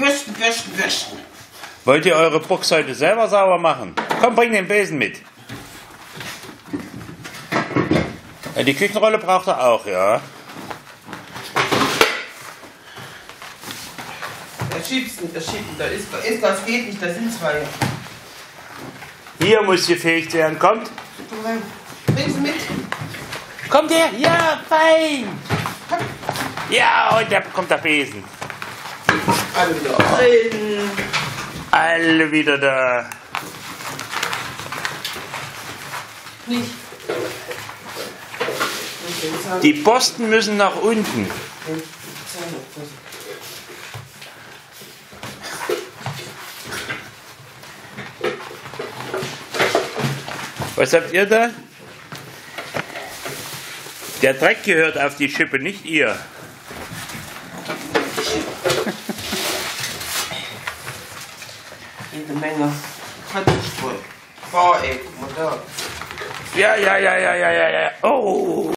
bürsten, bürsten, bürsten. Wollt ihr eure Box heute selber sauber machen? Komm, bring den Besen mit. Ja, die Küchenrolle braucht er auch, ja. Da schiebst du, da schiebst du, da ist, da ist was geht nicht, da sind zwei. Hier muss gefegt werden. Kommt. Bring sie mit. Kommt her. Ja, fein. Ja, und da kommt der Besen. Alle wieder rein. Alle wieder da. Nicht. Die Posten müssen nach unten. Was habt ihr da? Der Dreck gehört auf die Schippe, nicht ihr. Jede Menge Kartoffeln. Voreck, guck mal da. Ja, ja, ja, ja, ja, ja, ja. Oh.